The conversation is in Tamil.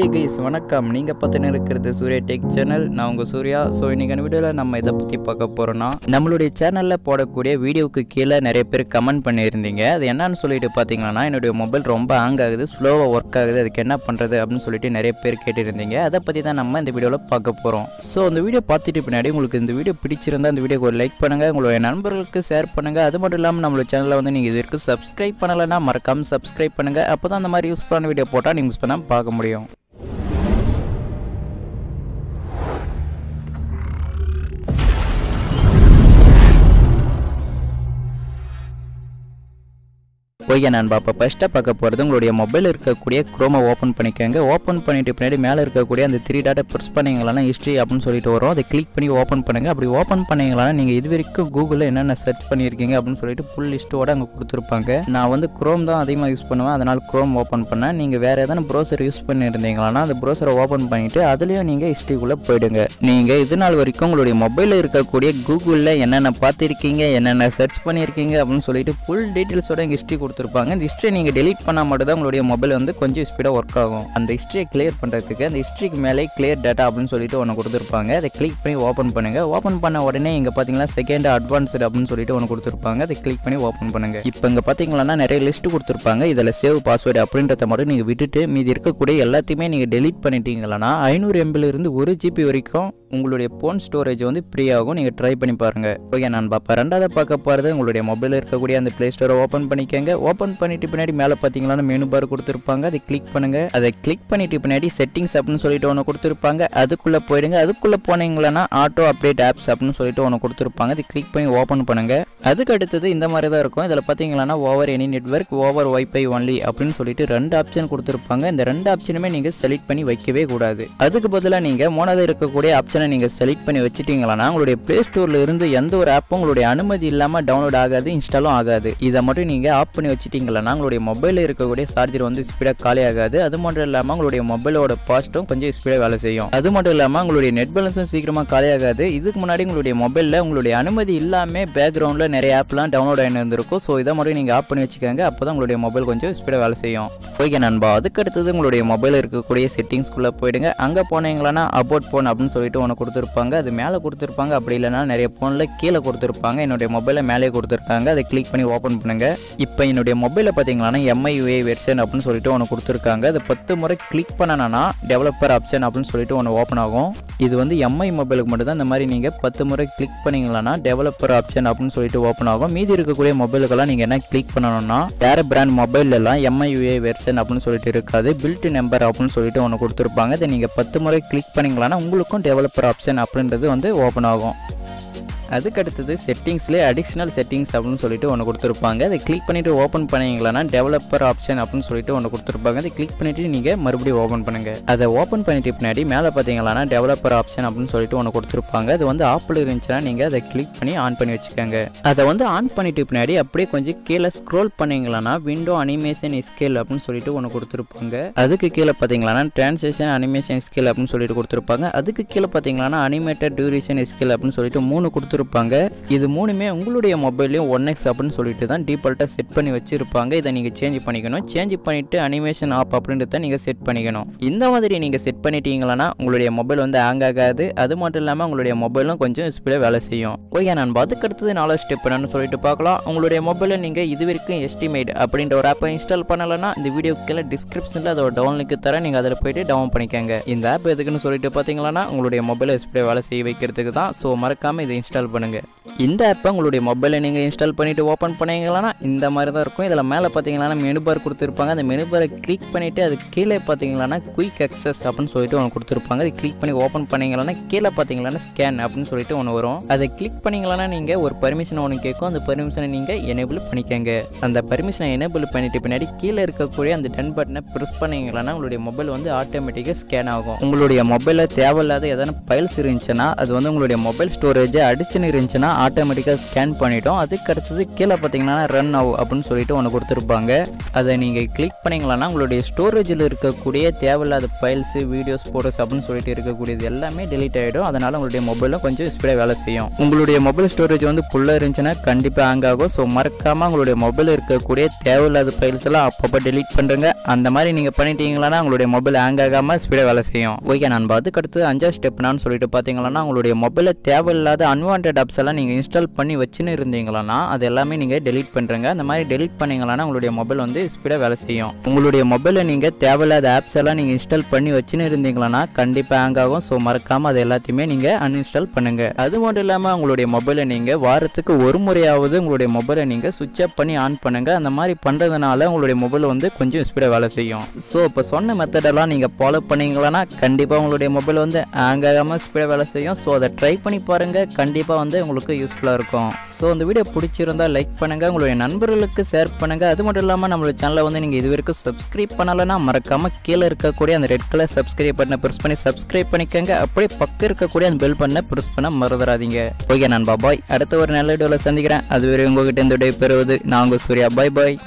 ஹே கைஸ் வணக்கம். நீங்கள் பார்த்துன்னு இருக்கிறது சூர்யா டெக் சேனல் நான் உங்கள் சூர்யா. ஸோ இன்றைக்கான வீடியோவில் நம்ம இதை பற்றி பார்க்க போகிறோன்னா நம்மளுடைய சேனலில் போடக்கூடிய வீடியோவுக்கு கீழே நிறைய பேர் கமெண்ட் பண்ணியிருந்தீங்க. அது என்னன்னு சொல்லிட்டு பார்த்தீங்கன்னா என்னுடைய மொபைல் ரொம்ப ஹேங் ஆகுது ஸ்லோவாக ஒர்க் ஆகுது. அதுக்கு என்ன பண்ணுறது அப்படின்னு சொல்லிட்டு நிறைய பேர் கேட்டிருந்தீங்க. அதை பற்றி தான் நம்ம இந்த வீடியோவில் பார்க்க போகிறோம் ஸோ அந்த வீடியோ பார்த்துட்டு பின்னாடி உங்களுக்கு இந்த வீடியோ பிடிச்சிருந்தா அந்த வீடியோக்கு ஒரு லைக் பண்ணுங்கள் உங்களுடைய நண்பர்களுக்கு ஷேர் பண்ணுங்கள் அது மட்டும் இல்லாமல் நம்மளோட சேனலில் வந்து நீங்கள் இது வரைக்கும் சப்ஸ்கிரைப் பண்ணலைன்னா மறக்காமல் சப்ஸ்கிரைப் பண்ணுங்கள் அப்போ தான் அந்த மாதிரி யூஸ்ஃபுல்லான வீடியோ போட்டால் நீங்கள் மிஸ் பண்ணாமல் பார்க்க முடியும். ஓகே நண்பா இப்போ ஃபஸ்ட்டாக பார்க்க போகிறது உங்களுடைய மொபைல் இருக்கக்கூடிய குரோமை ஓப்பன் பண்ணிக்கோங்க. ஓப்பன் பண்ணிட்டு பின்னாடி மேலே இருக்கக்கூடிய அந்த த்ரீ டாட்டை ப்ரெஸ் பண்ணீங்களா ஹிஸ்ட்ரி அப்படின்னு சொல்லிட்டு வரும். அதை கிளிக் பண்ணி ஓப்பன் பண்ணுங்கள் அப்படி ஓப்பன் பண்ணீங்களா நீங்கள் இது வரைக்கும் கூகுளில் என்னென்ன சர்ச் பண்ணியிருக்கீங்க அப்படின்னு சொல்லிட்டு ஃபுல் லிஸ்ட்டோட அங்கே கொடுத்துருப்பாங்க. நான் வந்து குரோம் தான் அதிகமாக யூஸ் பண்ணுவேன். அதனால் குரோம் ஓப்பன் பண்ணேன். நீங்கள் வேறு எதனா ப்ரௌசர் யூஸ் பண்ணியிருந்தீங்களா அந்த ப்ரௌசரை ஓப்பன் பண்ணிவிட்டு அதுலேயும் நீங்கள் ஹிஸ்ட்ரிக்குள்ளே போயிடுங்க. நீங்கள் இது நாள் வரைக்கும் உங்களுடைய மொபைலில் இருக்கக்கூடிய கூகுளில் என்னென்ன பார்த்துருக்கீங்க? என்னென்ன சர்ச் பண்ணியிருக்கீங்க? அப்படின்னு சொல்லிட்டு ஃபுல் டீட்டெயில்ஸோட ஹிஸ்ட்ரி கொடுத்து கொடுத்துருப்பாங்க. இந்த ஹிஸ்ட்ரியை நீங்கள் டெலீட் பண்ணால் மட்டும் தான் உங்களுடைய மொபைல் வந்து கொஞ்சம் ஸ்பீடாக ஒர்க் ஆகும். அந்த ஹிஸ்ட்ரியை கிளியர் பண்ணுறதுக்கு அந்த ஹிஸ்ட்ரிக்கு மேலே கிளியர் டேட்டா அப்படின்னு சொல்லிட்டு ஒன்று கொடுத்துருப்பாங்க. அதை கிளிக் பண்ணி ஓப்பன் பண்ணுங்கள் ஓப்பன் பண்ண உடனே இங்கே பார்த்தீங்கன்னா செகண்ட் அட்வான்ஸ்டு அப்படின்னு சொல்லிட்டு ஒன்று கொடுத்துருப்பாங்க. அதை கிளிக் பண்ணி ஓப்பன் பண்ணுங்கள் இப்போ இங்கே பார்த்தீங்கன்னா நிறைய லிஸ்ட் கொடுத்துருப்பாங்க. இதில் சேவ் பாஸ்வேர்டு அப்படின்றத மட்டும் நீங்கள் விட்டுட்டு மீதி இருக்கக்கூடிய எல்லாத்தையுமே நீங்கள் டெலீட் பண்ணிட்டீங்களன்னா ஐநூறு எம்பிலிருந்து ஒரு ஜிபி வரைக்கும் உங்களுடைய ஃபோன் ஸ்டோரேஜ் வந்து ஃப்ரீ ஆகும். நீங்கள் ட்ரை பண்ணி பாருங்கள் ஓகே நான் பார்ப்பேன் ரெண்டாவது பார்க்க போகிறது உங்களுடைய மொபைலில் இருக்கக்கூடிய அந்த ப்ளே ஸ்டோரை ஓப்பன் பண்ணிக்கோங்க. ஓப்பன் பண்ணிட்டு பின்னாடி மேலே பார்த்தீங்கன்னா மெனு பார் கொடுத்துருப்பாங்க. அதை கிளிக் பண்ணுங்கள் அதை கிளிக் பண்ணிட்டு பின்னாடி செட்டிங்ஸ் அப்படின்னு சொல்லிட்டு ஒன்று கொடுத்துருப்பாங்க. அதுக்குள்ளே போயிடுங்க. அதுக்குள்ளே போனீங்களன்னா ஆட்டோ அப்டேட் ஆப்ஸ் அப்படின்னு சொல்லிட்டு ஒன்று கொடுத்துருப்பாங்க. அதை கிளிக் பண்ணி ஓப்பன் பண்ணுங்கள் அதுக்கு அடுத்தது இந்த மாதிரி தான் இருக்கும். இதில் பார்த்தீங்கன்னா over any network over wifi only அப்படின்னு சொல்லிட்டு ரெண்டு ஆப்ஷன் கொடுத்துருப்பாங்க. இந்த ரெண்டு ஆப்ஷனுமே நீங்கள் செலக்ட் பண்ணி வைக்கவே கூடாது. அதுக்கு பதிலாக நீங்கள் மூணாவது இருக்கக்கூடிய ஆப்ஷனை நீங்கள் செலக்ட் பண்ணி வச்சிட்டீங்களா உங்களுடைய ப்ளே ஸ்டோரில் இருந்து எந்த ஒரு ஆப்பும் உங்களுடைய அனுமதி இல்லாமல் டவுன்லோட் ஆகாது இன்ஸ்டாலும் ஆகாது. இதை மட்டும் நீங்கள் ஆஃப் பண்ணி வச்சிட்டீங்களா உங்களுடைய மொபைலில் இருக்கக்கூடிய சார்ஜர் வந்து ஸ்பீடாக காலியாகாது. ஆகாது அது மட்டும் இல்லாமல் உங்களுடைய மொபைலோட பாஸ்ட்டும் கொஞ்சம் ஸ்பீடாக வேலை செய்யும். அது மட்டும் இல்லாமல் உங்களுடைய நெட் பேலன்ஸும் சீக்கிரமாக காலியாகாது. ஆகாது இதுக்கு முன்னாடி உங்களுடைய மொபைலில் உங்களுடைய அனுமதி இல்லாமல் பேக்ரவுண்டில் நிறைய ஆப்லாம் டவுன்லோட் ஆகி இருந்திருக்கும். ஸோ இதை மட்டும் நீங்கள் ஆப் பண்ணி வச்சுக்கோங்க. அப்போ தான் உங்களுடைய மொபைல் கொஞ்சம் ஸ்பீடாக வேலை செய்யும். ஓகே நண்பா அதுக்கு அடுத்தது உங்களுடைய மொபைல் இருக்கக்கூடிய செட்டிங்ஸ்குள்ளே போயிடுங்க. அங்கே போனீங்களன்னா அபோட் ஃபோன் அப்படின்னு சொல்லிட்டு ஒன்று கொடுத்துருப்பாங்க. அது மேலே கொடுத்துருப்பாங்க. அப்படி இல்லைனா நிறைய ஃபோனில் கீழே கொடுத்துருப்பாங்க. என்னுடைய மொபைலை மேலே கொடுத்துருக்காங்க. அதை கிளிக் பண்ணி ஓப்பன் பண்ணுங்கள் இப்போ என்னுடைய மொபைலில் பார்த்தீங்கன்னா எம்ஐயுஏ வெர்ஷன் அப்படின்னு சொல்லிட்டு ஒன்று கொடுத்துருக்காங்க. அதை பத்து முறை கிளிக் பண்ணனா டெவலப்பர் ஆப்ஷன் அப்படின்னு சொல்லிட்டு ஒன்று ஓப்பன் ஆகும். இது வந்து எம்ஐ மொபைலுக்கு மட்டும் தான் இந்த மாதிரி நீங்கள் பத்து முறை கிளிக் பண்ணீங்களன்னா டெவலப்பர் ஆப்ஷன் அப்படின்னு சொல்லிட்டு ஓப்பன் ஆகும். மீதி இருக்கக்கூடிய மொபைலுக்கெல்லாம் நீங்கள் என்ன கிளிக் பண்ணணும்னா வேறு பிராண்ட் மொபைலெல்லாம் எம்ஐயுஏ வெர்ஷன் அப்படின்னு சொல்லிட்டு இருக்காது. பில்ட் நம்பர் அப்படின்னு சொல்லிட்டு ஒன்று கொடுத்துருப்பாங்க. இதை நீங்கள் பத்து முறை கிளிக் பண்ணீங்களன்னா உங்களுக்கும் டெவலப்பர் ஆப்ஷன் அப்படின்றது வந்து ஓப்பன் ஆகும். அதுக்கு அடுத்தது செட்டிங்ஸ்லேயே அடிஷ்னல் செட்டிங்ஸ் அப்படின்னு சொல்லிட்டு ஒன்று கொடுத்துருப்பாங்க. அதை கிளிக் பண்ணிவிட்டு ஓப்பன் பண்ணிங்களான்னா டெவலப்பர் ஆப்ஷன் அப்படின்னு சொல்லிட்டு ஒன்று கொடுத்துருப்பாங்க. அதை கிளிக் பண்ணிவிட்டு நீங்கள் மறுபடியும் ஓப்பன் பண்ணுங்கள் அதை ஓப்பன் பண்ணிட்டு பின்னாடி மேலே பார்த்தீங்களா டெவலப்பர் ஆப்ஷன் அப்படின்னு சொல்லிட்டு ஒன்று கொடுத்துருப்பாங்க. அது வந்து ஆப்பில் இருந்துச்சுன்னா நீங்கள் அதை கிளிக் பண்ணி ஆன் பண்ணி வச்சுக்கோங்க. அதை வந்து ஆன் பண்ணிட்டு பின்னாடி அப்படியே கொஞ்சம் கீழே ஸ்க்ரோல் பண்ணீங்களா விண்டோ அனிமேஷன் ஸ்கேல் அப்படின்னு சொல்லிட்டு ஒன்று கொடுத்துருப்பாங்க. அதுக்கு கீழே பார்த்தீங்களா டிரான்சேஷன் அனிமேஷன் ஸ்கேல் அப்படின்னு சொல்லிட்டு கொடுத்துருப்பாங்க. அதுக்கு கீழே பார்த்தீங்கன்னா அனிமேட்டட் டியூரேஷன் ஸ்கேல் அப்படின்னு சொல்லிட்டு மூணு கொடுத்துருப்பாங்க. இது மூணுமே உங்களுடைய மொபைல்லையும் ஒன் எக்ஸ் அப்படின்னு சொல்லிட்டு தான் டீபால்ட்டாக செட் பண்ணி வச்சுருப்பாங்க. இதை நீங்கள் சேஞ்ச் பண்ணிக்கணும். சேஞ்ச் பண்ணிவிட்டு அனிமேஷன் ஆப் அப்படின்றத நீங்கள் செட் பண்ணிக்கணும். இந்த மாதிரி நீங்கள் செட் பண்ணிட்டீங்களன்னா உங்களுடைய மொபைல் வந்து ஹேங் ஆகாது. அது மட்டும் இல்லாமல் உங்களுடைய மொபைலும் கொஞ்சம் ஸ்பீடாக வேலை செய்யும். ஓகே நான் அதுக்கு அடுத்தது நாலாவது ஸ்டெப் என்னன்னு சொல்லிட்டு பார்க்கலாம். உங்களுடைய மொபைலில் நீங்கள் இது வரைக்கும் எஸ்டிமேட் அப்படின்ற ஒரு ஆப்பை இன்ஸ்டால் பண்ணலைன்னா இந்த வீடியோ கீழே டிஸ்கிரிப்ஷனில் அதோட டவுன் லிங்க் தரேன். நீங்கள் அதில் போயிட்டு டவுன் பண்ணிக்கோங்க. இந்த ஆப் எதுக்குன்னு சொல்லிட்டு பார்த்தீங்கன்னா உங்களுடைய மொபைலை ஸ்பீடாக வேலை செய்ய வைக்கிறதுக்கு தான். ஸோ மறக்காமல் இதை இன்ஸ்டால் பண்ணுங்கள் இந்த ஆப்பை உங்களுடைய மொபைலில் நீங்கள் இன்ஸ்டால் பண்ணிவிட்டு ஓப்பன் பண்ணீங்களன்னா இந்த மாதிரி தான் இருக்கும். இதில் மேலே பார்த்தீங்கன்னா மெனு பார் கொடுத்துருப்பாங்க. அந்த மெனு பாரை கிளிக் பண்ணிவிட்டு அது கீழே பார்த்தீங்கன்னா குயிக் அக்சஸ் அப்படின்னு சொல்லிட்டு ஒன்று கொடுத்துருப்பாங்க. அதை கிளிக் பண்ணி ஓப்பன் பண்ணீங்களன்னா கீழே பார்த்தீங்கன்னா ஸ்கேன் அப்படின்னு சொல்லிட்டு ஒன்று வரும். அதை கிளிக் பண்ணீங்களன்னா நீங்கள் ஒரு பர்மிஷன் ஒன்று கேட்கும் அந்த பர்மிஷனை நீங்கள் எனேபிள் பண்ணிக்கோங்க. அந்த பர்மிஷனை எனேபிள் பண்ணிட்டு பின்னாடி கீழே இருக்கக்கூடிய அந்த டன் பட்டனை ப்ரெஸ் பண்ணீங்களன்னா உங்களுடைய மொபைல் வந்து ஆட்டோமேட்டிக்காக ஸ்கேன் ஆகும். உங்களுடைய மொபைலில் தேவையில்லாத எதனா ஃபைல்ஸ் இருந்துச்சுன்னா அது வந்து உங்களுடைய மொபைல் ஸ்டோரேஜை அடிச்சு பிரச்சனை இருந்துச்சுன்னா ஆட்டோமேட்டிக்காக ஸ்கேன் பண்ணிட்டோம். அதுக்கு அடுத்தது கீழே பார்த்தீங்கன்னா ரன் ஆகும் அப்படின்னு சொல்லிட்டு ஒன்று கொடுத்துருப்பாங்க. அதை நீங்கள் கிளிக் பண்ணீங்களான்னா உங்களுடைய ஸ்டோரேஜில் இருக்கக்கூடிய தேவையில்லாத ஃபைல்ஸு வீடியோஸ் ஃபோட்டோஸ் அப்படின்னு சொல்லிட்டு இருக்கக்கூடியது எல்லாமே டெலிட் ஆகிடும் அதனால் உங்களுடைய மொபைலும் கொஞ்சம் ஸ்பீடாக வேலை செய்யும். உங்களுடைய மொபைல் ஸ்டோரேஜ் வந்து ஃபுல்லாக இருந்துச்சுன்னா கண்டிப்பாக ஹேங் ஆகும். ஸோ மறக்காமல் உங்களுடைய மொபைல் இருக்கக்கூடிய தேவையில்லாத ஃபைல்ஸ் எல்லாம் அப்பப்போ டெலிட் பண்ணுறங்க அந்த மாதிரி நீங்கள் பண்ணிட்டீங்களா உங்களுடைய மொபைல் ஹேங் ஆகாமல் ஸ்பீடாக வேலை செய்யும். ஓகே நான் அதுக்கடுத்து அஞ்சாவது ஸ்டெப் சொல்லிட்டு பார்த்தீங்கன்னா உங்களுடைய மொபைலில் தேவையில்லாத அன்வான்ட் ஆப்ஸ் எல்லாம் நீங்கள் இன்ஸ்டால் பண்ணி வச்சுன்னு இருந்தீங்களா அது எல்லாமே நீங்கள் டெலிட் பண்ணுறங்க அந்த மாதிரி டெலிட் பண்ணீங்களா உங்களுடைய மொபைல் வந்து ஸ்பீடாக வேலை செய்யும். உங்களுடைய மொபைலில் நீங்கள் தேவையில்லாத ஆப்ஸ் எல்லாம் நீங்கள் இன்ஸ்டால் பண்ணி வச்சுன்னு இருந்தீங்களா கண்டிப்பாக ஹேங் ஆகும். ஸோ மறக்காமல் அது எல்லாத்தையுமே நீங்கள் அன்இன்ஸ்டால் பண்ணுங்க. அது மட்டும் இல்லாமல் உங்களுடைய மொபைலை நீங்கள் வாரத்துக்கு ஒரு முறையாவது உங்களுடைய மொபைலை நீங்கள் சுவிட்ச் ஆஃப் பண்ணி ஆன் பண்ணுங்க. அந்த மாதிரி பண்ணுறதுனால உங்களுடைய மொபைல் வந்து கொஞ்சம் ஸ்பீடாக வேலை செய்யும். ஸோ இப்போ சொன்ன மெத்தடெல்லாம் நீங்கள் ஃபாலோ பண்ணீங்களா கண்டிப்பாக உங்களுடைய மொபைல் வந்து ஹேங் ஆகாமல் ஸ்பீடாக வேலை செய்யும். ஸோ அதை ட்ரை பண்ணி பாருங்கள் கண்டிப்பாக வந்து உங்களுக்கு யூஸ்ஃபுல்லாக இருக்கும். ஸோ அந்த வீடியோ பிடிச்சிருந்தா லைக் பண்ணுங்கள் உங்களுடைய நண்பர்களுக்கு ஷேர் பண்ணுங்கள் அது மட்டும் இல்லாமல் நம்மளோட சேனலை வந்து நீங்கள் இது வரைக்கும் சப்ஸ்கிரைப் பண்ணலைன்னா மறக்காமல் கீழே இருக்கக்கூடிய அந்த ரெட் கலர் சப்ஸ்கிரைப் பட்டனை ப்ரெஸ் பண்ணி சப்ஸ்கிரைப் பண்ணிக்கோங்க. அப்படியே பக்கம் இருக்கக்கூடிய அந்த பெல் பண்ணை ப்ரெஸ் பண்ண மறந்துடாதீங்க. ஓகே நான் பாய் அடுத்த ஒரு நல்ல வீடியோவில் சந்திக்கிறேன். அதுவரை உங்ககிட்ட இந்த விடை பெறுவது நான் உங்கள் சூர்யா. பாய் பாய்